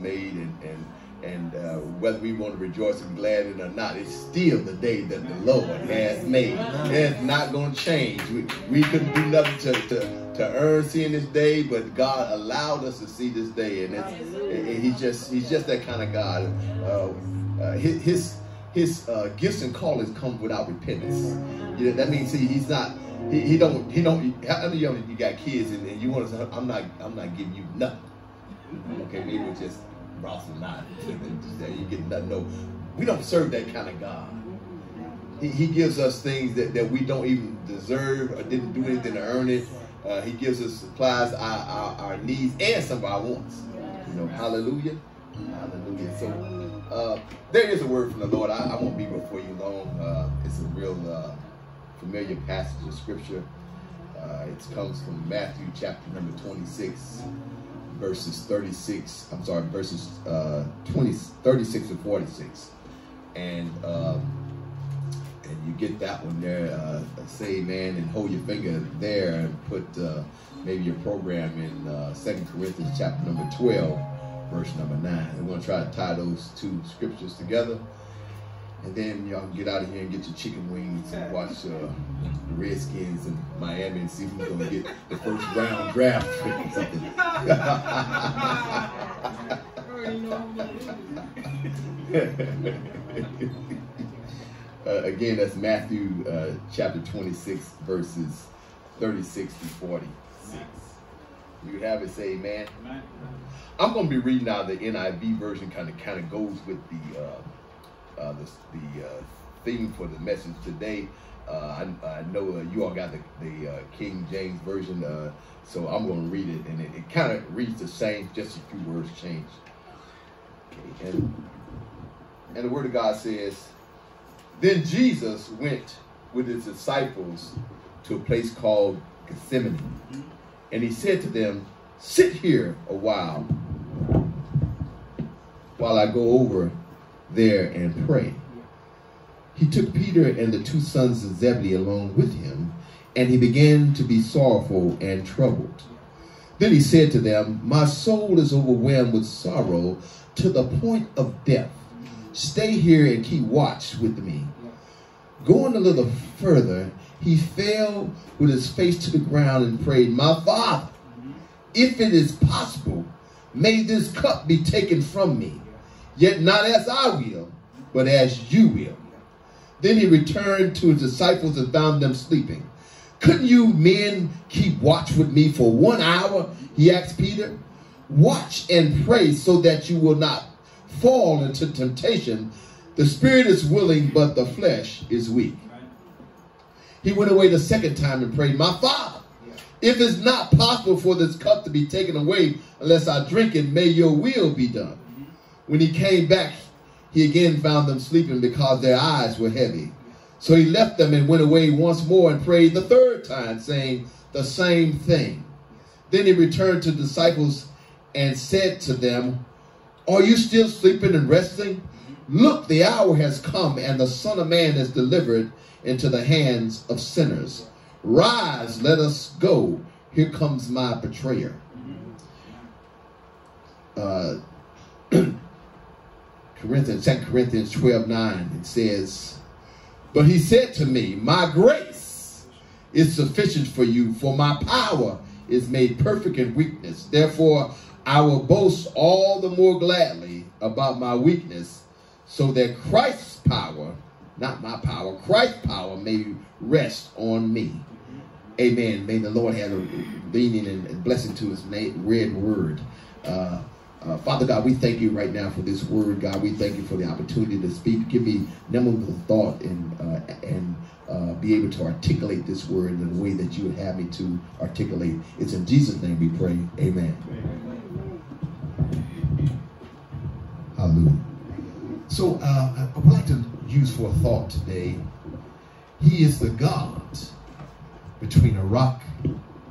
made and and and uh, whether we want to rejoice and glad in it or not, it's still the day that the Lord has made. It's not going to change. We, we couldn't do nothing to, to, to earn seeing this day, but God allowed us to see this day, and, it's, He's just He's just that kind of God. Uh, uh, his his, his uh, gifts and callings come without repentance. You know, that means he, he's not. He, he don't. He don't. How many of you got kids and, and you want to "I'm not. I'm not giving you nothing." Okay, maybe it's just Ross and I. You get nothing. No, we don't serve that kind of God. He, he gives us things that, that we don't even deserve or didn't do anything to earn it. Uh, he gives us supplies our, our, our, needs and some of our wants. You know, hallelujah. Hallelujah. So uh, there is a word from the Lord. I, I won't be before you long. Uh, it's a real uh, familiar passage of scripture. Uh, it comes from Matthew chapter number 26 verses 36, I'm sorry, verses uh, 20, 36 and 46. And um, and you get that one there, uh, say man, and hold your finger there and put uh, maybe your program in uh, 2 Corinthians chapter number 12, verse number 9. We're going to try to tie those two scriptures together. And then y'all can get out of here and get your chicken wings and watch uh, the Redskins and Miami and see who's going to get the first round draft pick or something. uh, again, that's Matthew uh, chapter 26, verses 36 to 46. You have it, say amen. amen. I'm going to be reading out the NIV version, kind of kind of goes with the uh, the, the uh, theme for the message today. Uh, I, I, know uh, you all got the, the uh, King James version, uh, so I'm going to read it, and it, it kind of reads the same, just a few words changed. Okay, and, and the Word of God says, Then Jesus went with his disciples to a place called Gethsemane, and he said to them, Sit here a while while I go over there and pray. He took Peter and the two sons of Zebedee along with him, and he began to be sorrowful and troubled. Then he said to them, My soul is overwhelmed with sorrow to the point of death. Stay here and keep watch with me. Going a little further, he fell with his face to the ground and prayed, My Father, if it is possible, may this cup be taken from me. Yet not as I will, but as you will. Then he returned to his disciples and found them sleeping. Couldn't you men keep watch with me for one hour? He asked Peter. Watch and pray so that you will not fall into temptation. The spirit is willing, but the flesh is weak. He went away the second time and prayed, My Father, if it's not possible for this cup to be taken away unless I drink it, may your will be done. When he came back, he again found them sleeping because their eyes were heavy. So he left them and went away once more and prayed the third time, saying the same thing. Then he returned to the disciples and said to them, Are you still sleeping and resting? Look, the hour has come, and the Son of Man is delivered into the hands of sinners. Rise, let us go. Here comes my betrayer. Uh, Corinthians, 2 Corinthians 12, 9, it says, But he said to me, My grace is sufficient for you, for my power is made perfect in weakness. Therefore, I will boast all the more gladly about my weakness, so that Christ's power, not my power, Christ's power may rest on me. Amen. May the Lord have a leaning and blessing to his read word. Uh, uh, Father God, we thank you right now for this word, God. We thank you for the opportunity to speak. Give me nimble thought and uh, and uh, be able to articulate this word in the way that you would have me to articulate. It's in Jesus' name we pray. Amen. Hallelujah. So uh, I would like to use for a thought today. He is the God between a rock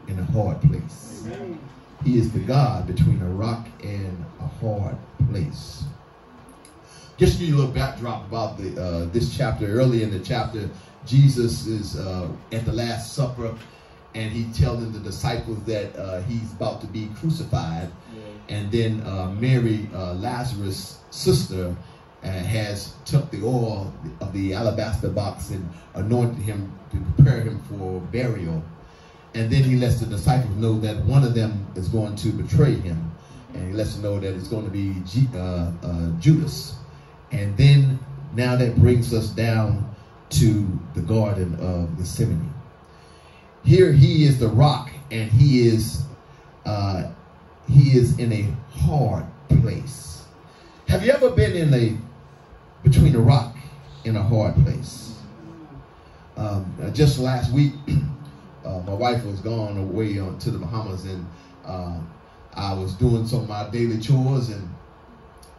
and a hard place. Amen. He is the God between a rock and a hard place. Just to give you a little backdrop about the uh, this chapter. Early in the chapter, Jesus is uh, at the Last Supper, and he telling the disciples that uh, he's about to be crucified. Yeah. and then uh, Mary, uh, Lazarus' sister, uh, has took the oil of the alabaster box and anointed him to prepare him for burial. And then he lets the disciples know that one of them is going to betray him. And he lets them know that it's going to be G uh, uh, Judas. And then now that brings us down to the Garden of Gethsemane. Here he is the rock and he is uh, he is in a hard place. Have you ever been in a between a rock and a hard place? Um, just last week, uh, my wife was gone away on, to the Bahamas, and uh, I was doing some of my daily chores, and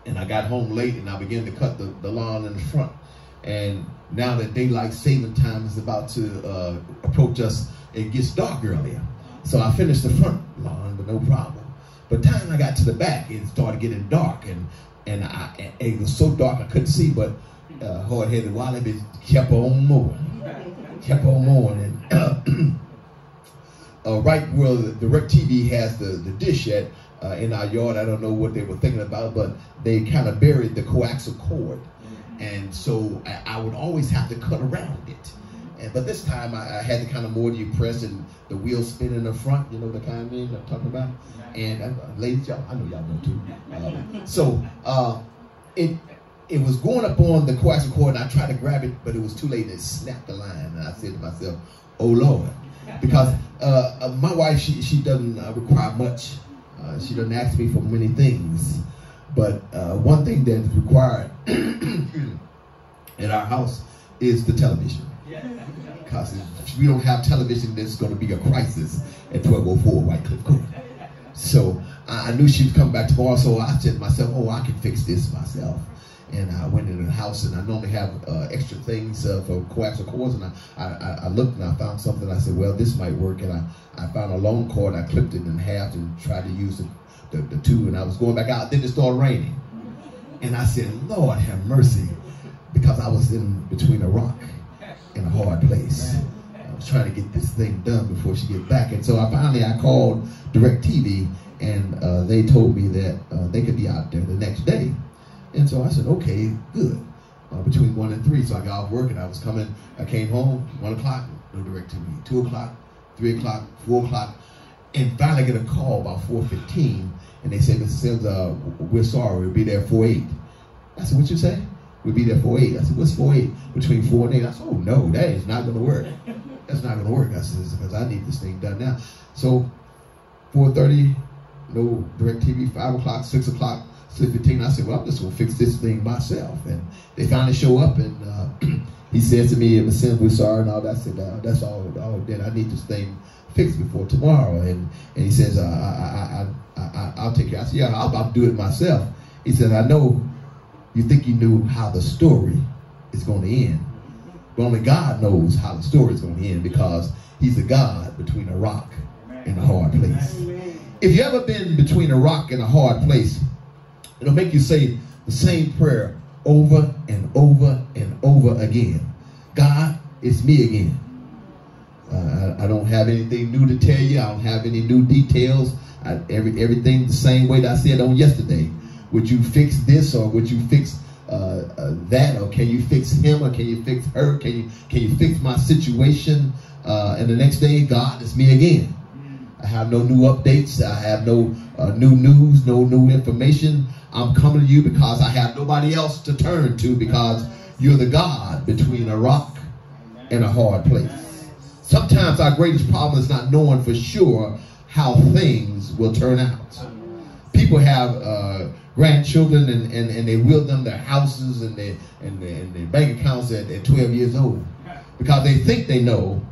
and I got home late, and I began to cut the, the lawn in the front. And now that daylight saving time is about to uh, approach us, it gets dark earlier. So I finished the front lawn, but no problem. But time I got to the back, it started getting dark, and and I, it was so dark I couldn't see. But uh, hard-headed Wallaby kept on moving, kept on moving, and uh, right where the DirecTV has the the dish at uh, in our yard, I don't know what they were thinking about, but they kind of buried the coaxial cord, and so I, I would always have to cut around it. And, but this time I, I, had the kind of more you press and the wheel spin in the front, you know the kind of thing I'm talking about. And uh, ladies, y'all, I know y'all know too. Uh, so uh, it it was going up on the coaxial cord, and I tried to grab it, but it was too late. And it snapped the line, and I said to myself, "Oh Lord," because uh, uh, my wife she she doesn't uh, require much. she doesn't ask me for many things, but one thing that is required in our house is the television. Because if we don't have television, there's going to be a crisis at 1204 White Cliff Court. So I knew she'd come back tomorrow, so I said to myself, oh, I can fix this myself. And I went into the house, and I normally have uh, extra things uh, for coaxial cords, and I, I, I, looked and I found something. I said, well, this might work, and I, I found a long cord. I clipped it in half and tried to use the, the, the two, and I was going back out. Then it started raining. And I said, Lord, have mercy, because I was in between a rock in a hard place. I was trying to get this thing done before she get back. And so I finally I called DirecTV and uh, they told me that uh, they could be out there the next day. And so I said, okay, good. Uh, between one and three. So I got off work and I was coming, I came home, one o'clock, no DirecTV, two o'clock, three o'clock, four o'clock. And finally I get a call about 4.15 and they say, Mr. Sims, uh, we're sorry, we'll be there 4.8. I said, what you say? We'll be there for eight. I said, what's four eight? Between four and eight. I said, oh no, that is not gonna work. That's not gonna work. I said, because I need this thing done now. So 4.30, no DirecTV. five o'clock, six o'clock, 6.15. I said, well, I'm just gonna fix this thing myself. And they finally show up and uh, he said to me, "It was we're sorry and all that. I said, uh, that's all, all that I need this thing fixed before tomorrow. And, and he says, uh, I, I, I, I, will take care. I said, yeah, I'll, I'll do it myself. He said, I know you think you knew how the story is going to end. But only God knows how the story is going to end because he's a God between a rock and a hard place. If you ever been between a rock and a hard place, it'll make you say the same prayer over and over and over again. God, it's me again. Uh, I, don't have anything new to tell you. I don't have any new details. I, every, everything the same way that I said on yesterday. Would you fix this or would you fix uh, uh, that or can you fix him or can you fix her? Can you can you fix my situation? Uh, and the next day, God, it's me again. I have no new updates. I have no uh, new news, no new information. I'm coming to you because I have nobody else to turn to because you're the God between a rock and a hard place. Sometimes our greatest problem is not knowing for sure how things will turn out. People have uh, grandchildren and, and, and they will them their houses and their, and their, and their bank accounts at, at 12 years old because they think they know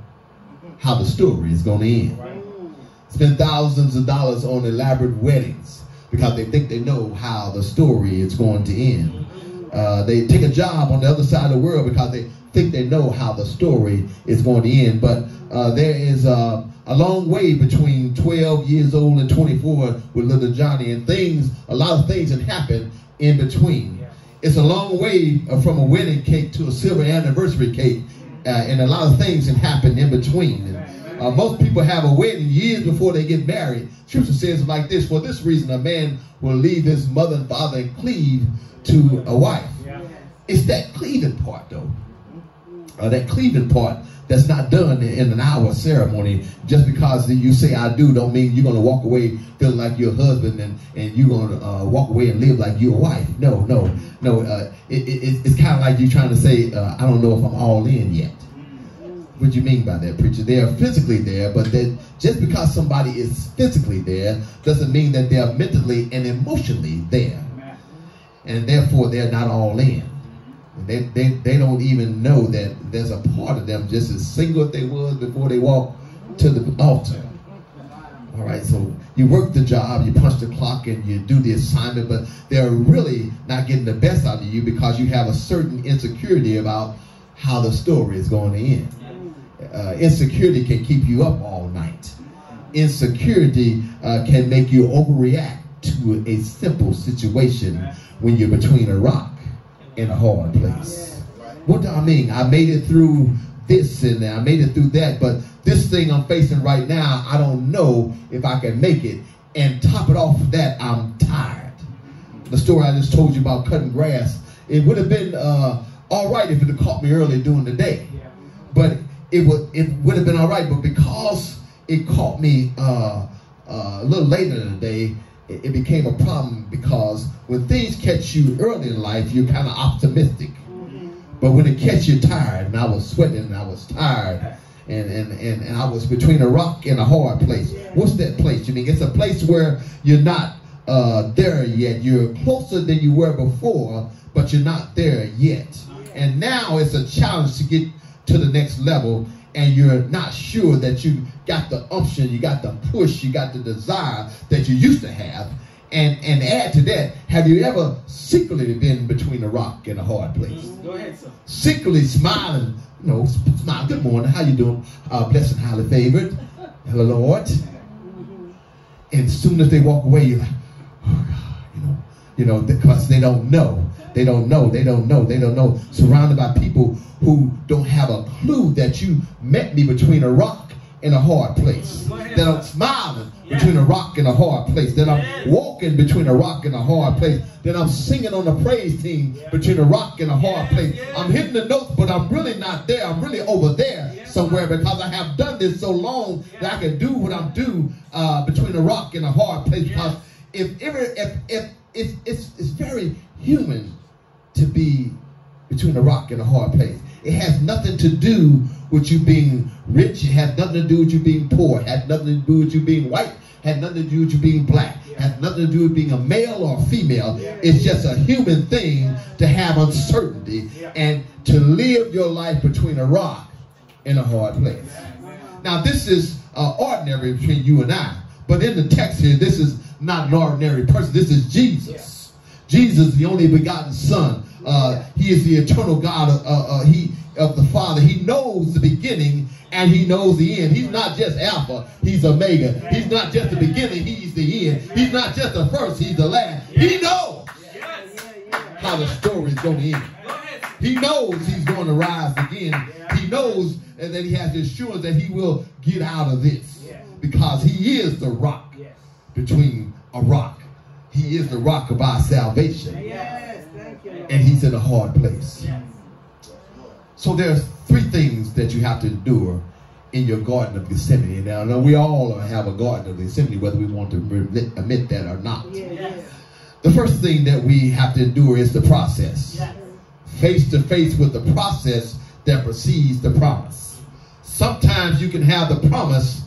how the story is going to end. Spend thousands of dollars on elaborate weddings because they think they know how the story is going to end. Uh, they take a job on the other side of the world because they think they know how the story is going to end. But uh, there is uh, a long way between 12 years old and 24 with little Johnny, and things, a lot of things that happen in between. It's a long way uh, from a wedding cake to a silver anniversary cake, uh, and a lot of things that happen in between. Uh, most people have a wedding years before they get married. Scripture says like this, for this reason a man will leave his mother and father and cleave to a wife. It's that cleaving part though. Uh, that cleaving part that's not done in an hour ceremony. Just because you say I do don't mean you're going to walk away feeling like you're husband and, and you're going to uh, walk away and live like you're wife. No, no, no. Uh, it, it, it's kind of like you're trying to say, uh, I don't know if I'm all in yet. What do you mean by that, preacher? They are physically there, but that just because somebody is physically there doesn't mean that they're mentally and emotionally there. And therefore, they're not all in. They, they, they don't even know that there's a part of them just as single as they was before they walk to the altar. All right, so you work the job, you punch the clock, and you do the assignment, but they're really not getting the best out of you because you have a certain insecurity about how the story is going to end. Uh, insecurity can keep you up all night. Insecurity uh, can make you overreact to a simple situation when you're between a rock and a hard place. What do I mean? I made it through this and I made it through that, but this thing I'm facing right now, I don't know if I can make it. And top it off of that, I'm tired. The story I just told you about cutting grass, it would have been uh, all right if it had caught me early during the day. But it would it would have been all right, but because it caught me uh, uh, a little later in the day, it, it became a problem because when things catch you early in life, you're kind of optimistic. But when it catch you tired, and I was sweating and I was tired, and, and, and, and I was between a rock and a hard place. What's that place? You mean it's a place where you're not uh, there yet. You're closer than you were before, but you're not there yet. And now it's a challenge to get to the next level and you're not sure that you got the unction, you got the push, you got the desire that you used to have. And and add to that, have you ever secretly been between a rock and a hard place? Go ahead, sir. Secretly smiling, you know, smile. Good morning. How you doing? Uh, blessed and highly favored. Hello, Lord. And as soon as they walk away, you're like, oh God, you know, you know, because they don't know. They don't know. They don't know. They don't know. Surrounded by people who don't have a clue that you met me between a rock and a hard place. That I'm smiling between a rock and a hard place. That I'm walking between a rock and a hard place. That I'm singing on the praise team between a rock and a hard place. I'm hitting the notes, but I'm really not there. I'm really over there somewhere because I have done this so long that I can do what I'm do uh, between a rock and a hard place. Because if ever, if if it's it's it's very human to be between a rock and a hard place. It has nothing to do with you being rich. It has nothing to do with you being poor. It has nothing to do with you being white. It has nothing to do with you being black. It has nothing to do with being a male or a female. It's just a human thing to have uncertainty and to live your life between a rock and a hard place. Now, this is uh, ordinary between you and I. But in the text here, this is not an ordinary person. This is Jesus. Jesus, the only begotten Son. Uh, he is the eternal God of, uh, uh, he, of the Father. He knows the beginning and he knows the end. He's not just Alpha, he's Omega. He's not just the beginning, he's the end. He's not just the first, he's the last. He knows how the story is going to end. He knows he's going to rise again. He knows that he has assurance that he will get out of this because he is the rock between a rock. He is the rock of our salvation. And he's in a hard place. So there's three things that you have to endure in your garden of Gethsemane. Now, now we all have a garden of Gethsemane, whether we want to admit that or not. The first thing that we have to endure is the process. Face to face with the process that precedes the promise. Sometimes you can have the promise,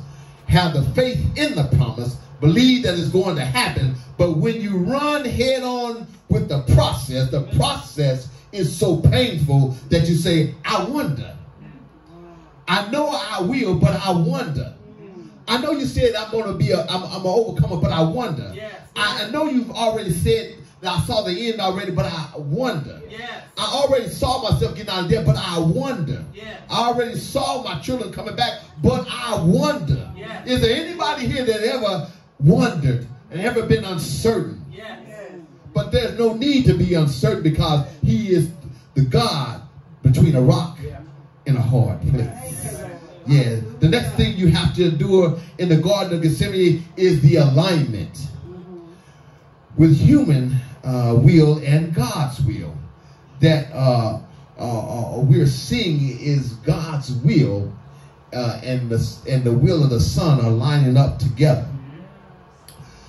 have the faith in the promise, believe that it's going to happen, but when you run head on with the process, the process is so painful that you say, I wonder. I know I will, but I wonder. I know you said I'm going to be a, I'm, I'm an overcomer, but I wonder. Yes. I, I know you've already said that I saw the end already, but I wonder. Yes. I already saw myself getting out of there, but I wonder. Yes. I already saw my children coming back, but I wonder. Yes. Is there anybody here that ever wondered and ever been uncertain? Yes. But there's no need to be uncertain because he is the God between a rock and a hard place. Yeah. The next thing you have to endure in the Garden of Gethsemane is the alignment with human uh, will and God's will. That uh, uh, uh we're seeing is God's will uh, and the and the will of the Son are lining up together.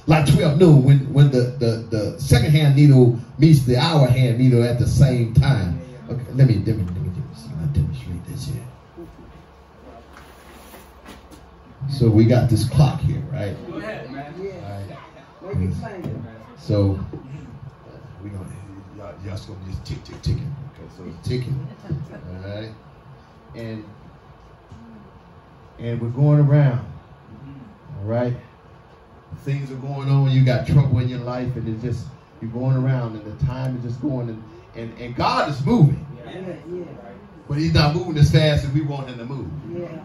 Like 12 noon, when, when the, the, the second hand needle meets the hour hand needle at the same time. Okay, let me, let me, let me, demonstrate this here. So we got this clock here, right? Go ahead, man. Yeah. Right. So we gonna y'all, y'all gonna just tick tick ticking. Okay, so it's ticking. All right. And and we're going around. All right. Things are going on. You got trouble in your life, and it's just you're going around, and the time is just going, and and, and God is moving. Yeah, yeah. But He's not moving as fast as we want Him to move. Yeah.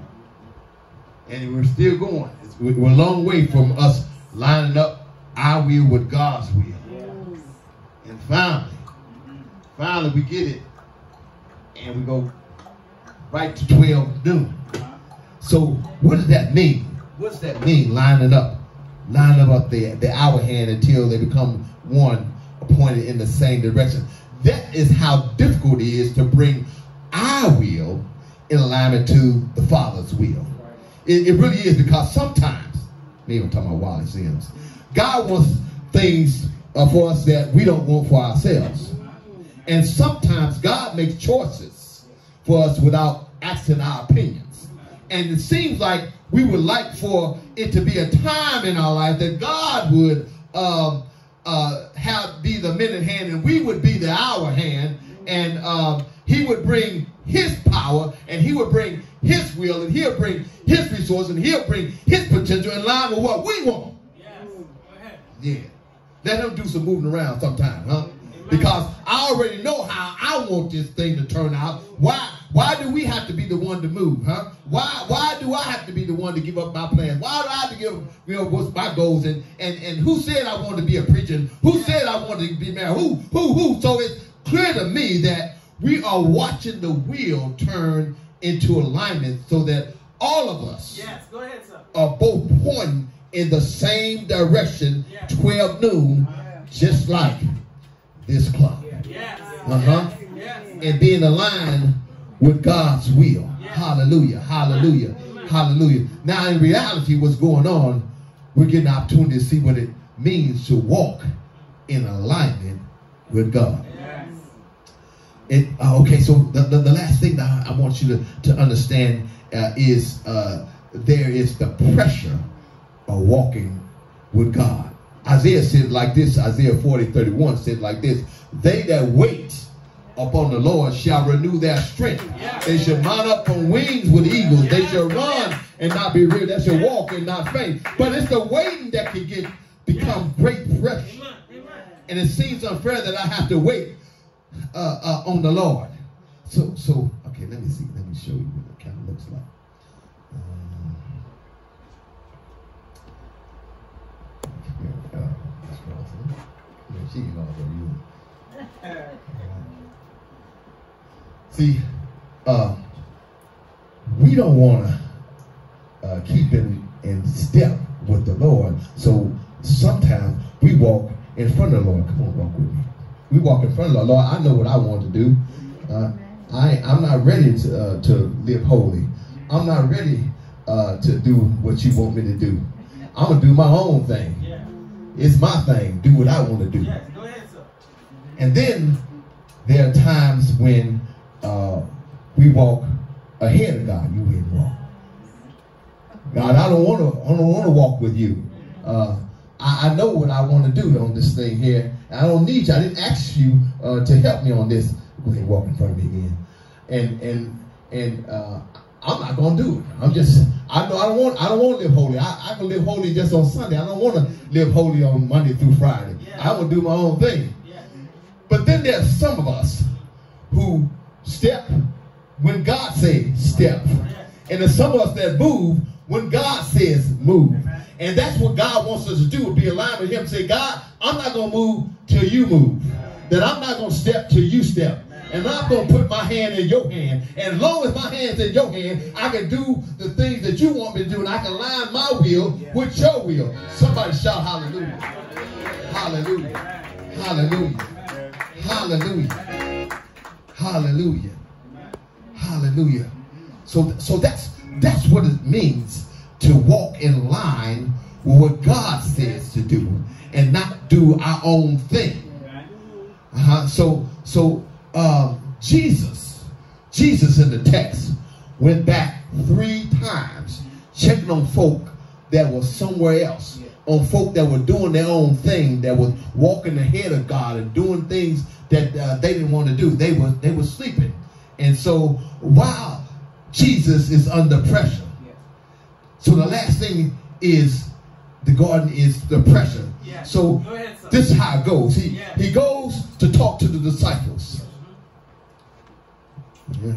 And we're still going. It's, we're a long way from us lining up our will with God's will. Yes. And finally, finally we get it, and we go right to 12 noon. So what does that mean? What does that mean, lining up? Lining up the, the hour hand until they become one, pointed in the same direction. That is how difficult it is to bring our will in alignment to the Father's will. It, it really is because sometimes, maybe I'm talking about Wallace Sims, God wants things uh, for us that we don't want for ourselves. And sometimes God makes choices for us without asking our opinions. And it seems like we would like for it to be a time in our life that God would um, uh, have be the minute hand and we would be the hour hand. And um, he would bring his power and he would bring his will and he'll bring his resources and he'll bring his potential in line with what we want. Yes. Yeah. Let him do some moving around sometime, huh? Because I already know how I want this thing to turn out. Why? Why do we have to be the one to move, huh? Why why do I have to be the one to give up my plans? Why do I have to give you know what's my goals and and and who said I wanted to be a preacher? Who said I wanted to be married? Who who who? So it's clear to me that we are watching the wheel turn into alignment so that all of us yes, go ahead, sir. are both pointing in the same direction, yes. 12 noon, just like this clock. Yes. Uh-huh. And being aligned with God's will. Hallelujah. Hallelujah. Amen. Hallelujah. Now, in reality, what's going on, we're getting an opportunity to see what it means to walk in alignment with God. Yes. It, uh, okay, so the, the, the, last thing that I, I want you to, to understand uh, is uh, there is the pressure of walking with God. Isaiah said like this, Isaiah 40, 31 said like this, they that wait upon the Lord shall renew their strength. They shall mount up on wings with eagles. They shall run and not be weary. They shall walk and not faint. But it's the waiting that can get become great pressure. And it seems unfair that I have to wait uh, uh, on the Lord. So, so okay, let me see. Let me show you what it kind of looks like. She you. See, uh, we don't want to uh, keep in, in step with the Lord. So sometimes we walk in front of the Lord. Come on, walk with me. We walk in front of the Lord. Lord I know what I want to do. Uh, I, I'm not ready to, uh, to live holy. I'm not ready uh, to do what you want me to do. I'm going to do my own thing. It's my thing. Do what I want to do. Yes, go ahead, sir. And then there are times when uh, we walk ahead of God. You wouldn't walk. God, I don't want to. I don't want to walk with you. Uh, I, I, know what I want to do on this thing here. I don't need you. I didn't ask you uh, to help me on this. Go ahead, walk in front of me again. And and and uh, I'm not gonna do it. I'm just I know I don't want I don't want to live holy. I, I can live holy just on Sunday. I don't want to live holy on Monday through Friday. Yeah. I will do my own thing. Yeah. But then there's some of us who step when God says step. And there's some of us that move when God says move. And that's what God wants us to do, be aligned with him. Say, God, I'm not going to move till you move. That I'm not going to step till you step. And I'm going to put my hand in your hand. And as long as my hand's in your hand, I can do the things that you want me to do. And I can line my will with your will. Somebody shout hallelujah. Hallelujah. Hallelujah. Hallelujah. Hallelujah. Hallelujah. So, so that's that's what it means to walk in line with what God says to do and not do our own thing. Uh-huh. So, so uh, Jesus, Jesus in the text went back three times checking on folk that were somewhere else, on folk that were doing their own thing, that was walking ahead of God and doing things that uh, they didn't want to do. They were they were sleeping, and so while Jesus is under pressure, so the last thing is the garden is the pressure. Yeah. So ahead, this is how it goes. He yeah. he goes to talk to the disciples.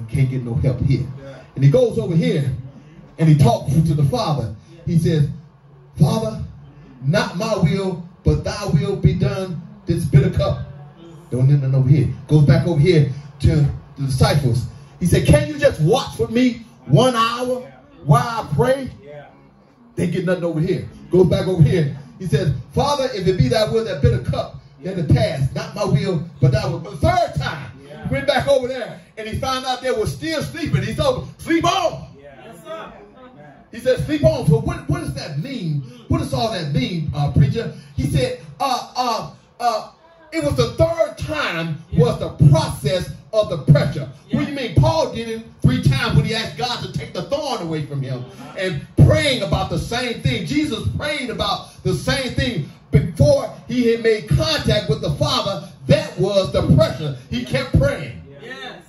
Can't get no help here. And he goes over here and he talks to the Father. He says, Father, not my will, but thy will be done. This bitter cup. Don't need none over here. Goes back over here to the disciples. He said, Can you just watch with me one hour while I pray? They get nothing over here. Goes back over here. He says, Father, if it be thy will, that bitter cup, let it pass. Not my will, but thy will. The third time, yeah. went back over there and he found out they were still sleeping. He told sleep on. Yeah. He said, sleep on. So what, what does that mean? What does all that mean, uh, preacher? He said, uh, uh, uh, it was the third time was the process of the pressure. Yeah. What do you mean? Paul did it three times when he asked God to take the thorn away from him and praying about the same thing. Jesus prayed about the same thing before he had made contact with the Father. That was the pressure. He kept praying. Yes.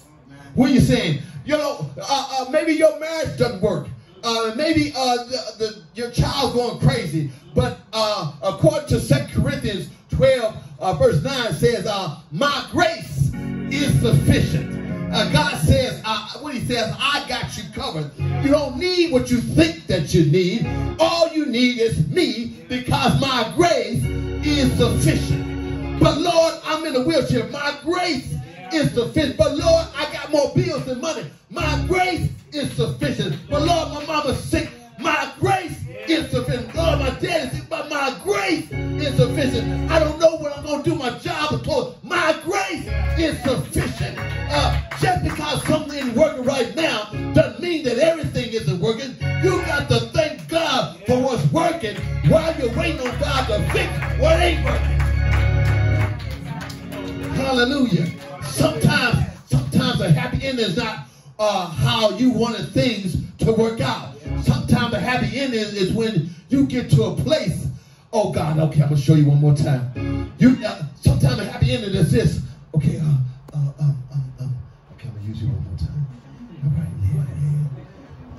What are you saying? You know, uh, uh, maybe your marriage doesn't work. Uh, maybe uh, the, the, your child's going crazy. But uh, according to 2 Corinthians 12, uh, verse 9 says, uh, My grace is sufficient. Uh, God says, uh, what he says, I got you covered. You don't need what you think that you need. All you need is me because my grace is sufficient. But Lord, I'm in a wheelchair. My grace is sufficient. But Lord, I got more bills than money. My grace is sufficient. But Lord, my mama's sick. My grace is sufficient. Lord, my dad is sick, but my grace is sufficient. I don't know what I'm going to do. My job because. My grace is sufficient. Uh, just because something isn't working right now doesn't mean that everything isn't working. You got to thank God for what's working while you're waiting on God to fix what ain't working. Hallelujah. Sometimes, sometimes a happy ending is not uh, how you wanted things to work out. Sometimes a happy ending is when you get to a place. Oh God, okay, I'm gonna show you one more time. You uh, sometimes a happy ending is this. Okay, uh, uh, um, um, um, okay, I'm gonna use you one more time. All right, yeah,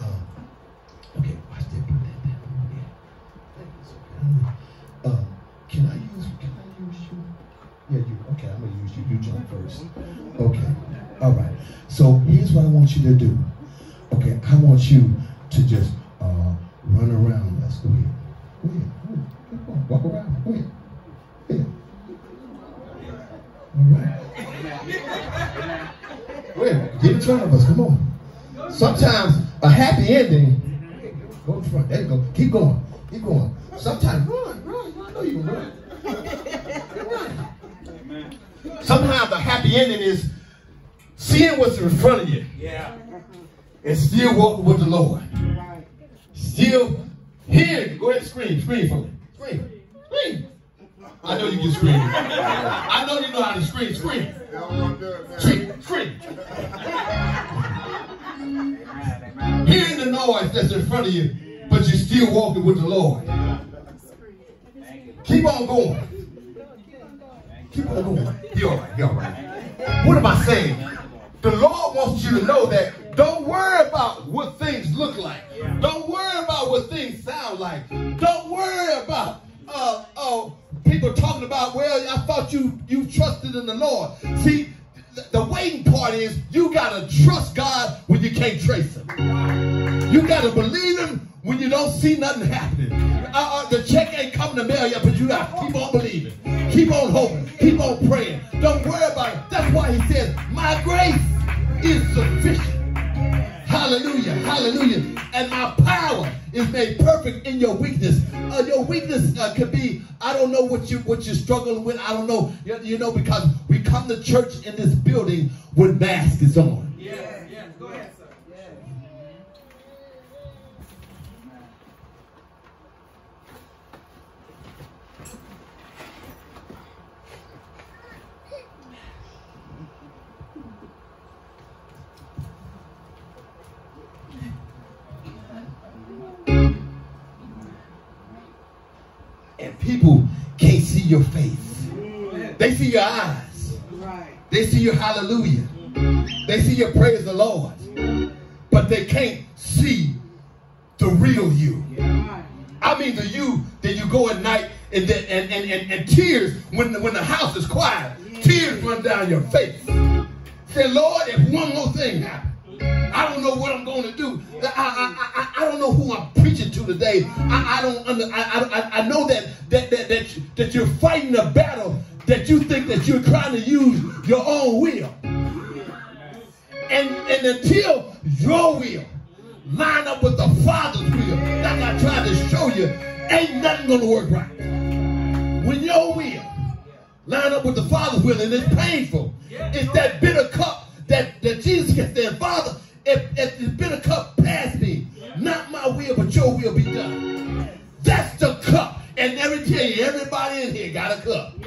yeah. Uh, okay, watch that. Put that down. Yeah. Uh, can I use? Can I use you? Yeah, you. Okay, I'm gonna use you. You jump first. Okay. All right. So here's what I want you to do. Okay, I want you to just uh, run around. Let's go ahead. Go ahead. Go ahead. Walk around. Go ahead. Go ahead. All right. Go ahead. Get in front of us. Come on. Sometimes a happy ending. Go in front. There you go. Keep going. Keep going. Sometimes run, run. I know you run. Sometimes a happy ending is seeing what's in front of you. Yeah and still walking with the Lord. Still hearing. Go ahead and scream. Scream for me. Scream. Scream. I know you can scream. I know you know how to scream. Scream. Scream. Scream. Hearing the noise that's in front of you, but you're still walking with the Lord. Keep on going. Keep on going. You're all right. You're all right. What am I saying? The Lord wants you to know that don't worry about what things look like. Don't worry about what things sound like. Don't worry about uh, uh, people talking about, well, I thought you, you trusted in the Lord. See, the, waiting part is you got to trust God when you can't trace him. You got to believe him when you don't see nothing happening. Uh, uh, the check ain't coming to mail yet, but you got to keep on believing. Keep on hoping. Keep on praying. Don't worry about it. That's why he says, my grace is sufficient. Hallelujah. And my power is made perfect in your weakness. Uh, your weakness uh, could be, I don't know what you what you're struggling with. I don't know, you, you know, because we come to church in this building with masks on. People can't see your face. They see your eyes. They see your hallelujah. They see your praise the Lord. But they can't see the real you. I mean the you that you go at night and, and, and, and, and, tears when the, when the house is quiet. Tears run down your face. Say, Lord, if one more thing happens, I don't know what I'm going to do. I, I, I, I don't know who I'm preaching to today. I, I don't under, I, I, I know that, that, that, that, that you're fighting a battle that you think that you're trying to use your own will. And, and until your will line up with the Father's will, like I tried to show you, ain't nothing going to work right. When your will line up with the Father's will, and it's painful, it's that bitter cup that, that Jesus can stand. Father, if, if the bitter cup pass me, not my will, but your will be done. That's the cup. And you, everybody in here got a cup.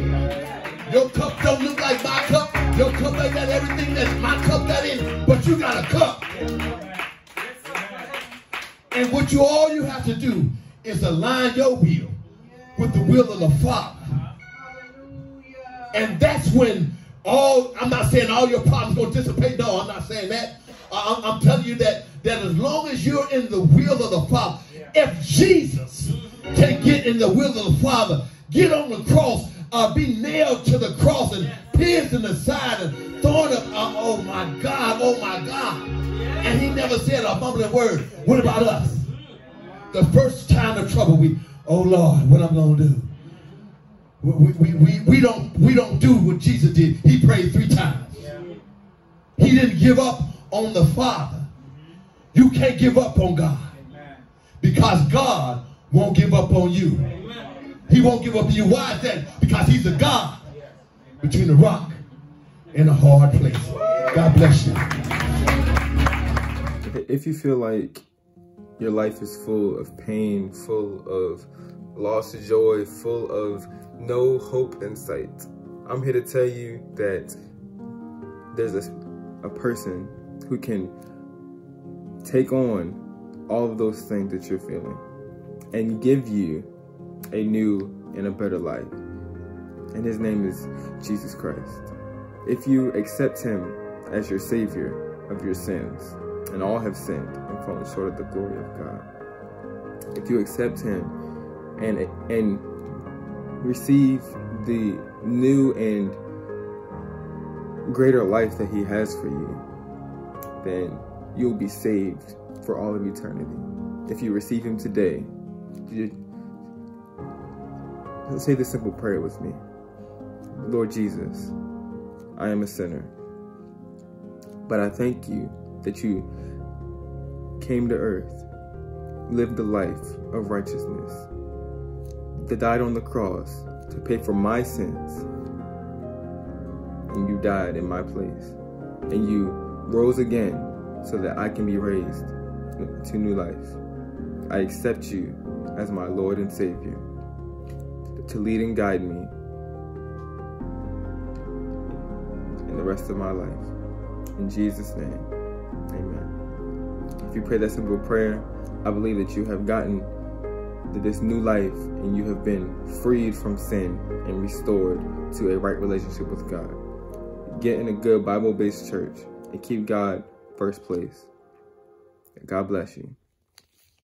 Your cup don't look like my cup. Your cup ain't got everything that my cup got in, but you got a cup. And what you all you have to do is align your will with the will of the Father. And that's when all, I'm not saying all your problems going to dissipate. No, I'm not saying that. I'm, I'm, telling you that, that as long as you're in the will of the Father, if Jesus can get in the will of the Father, get on the cross, uh, be nailed to the cross and pierced in the side and thorn up, uh, oh my God, oh my God. And he never said a mumbling word. What about us? The first time of trouble, we, oh Lord, what am I'm going to do? We, we, we, we, don't, we don't do what Jesus did. He prayed three times. He didn't give up on the Father. You can't give up on God. Because God won't give up on you. He won't give up on you. Why is that? Because he's a God between the rock and a hard place. God bless you. If you feel like your life is full of pain, full of loss of joy, full of no hope in sight. I'm here to tell you that there's a, a person who can take on all of those things that you're feeling and give you a new and a better life. And his name is Jesus Christ. If you accept him as your savior of your sins, and all have sinned and fallen short of the glory of God. If you accept him and and receive the new and greater life that he has for you, then you'll be saved for all of eternity. If you receive him today, you say this simple prayer with me. Lord Jesus, I am a sinner, but I thank you that you came to earth, lived the life of righteousness, that died on the cross to pay for my sins. And you died in my place. And you rose again so that I can be raised to new life. I accept you as my Lord and Savior to lead and guide me in the rest of my life. In Jesus' name, amen. If you pray that simple prayer, I believe that you have gotten to this new life and you have been freed from sin and restored to a right relationship with God. Get in a good Bible-based church and keep God first place. God bless you.